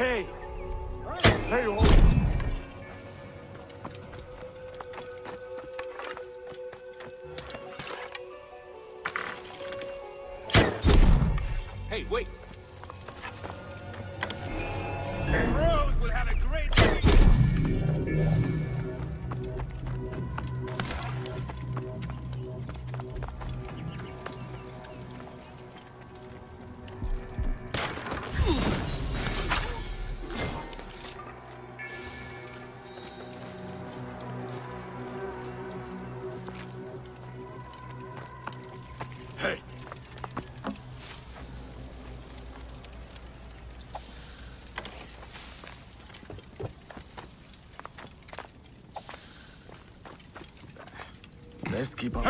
Hey! Hey, you Hey, wait! Bros Let's keep on.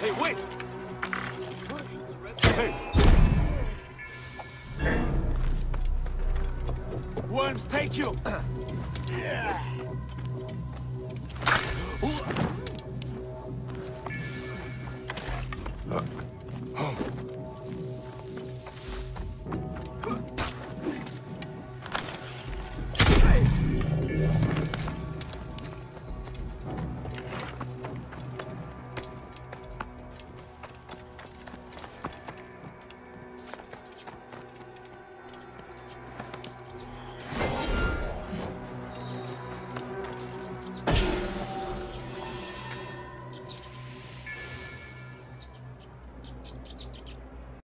Hey, wait! Hey! Worms take you! yeah.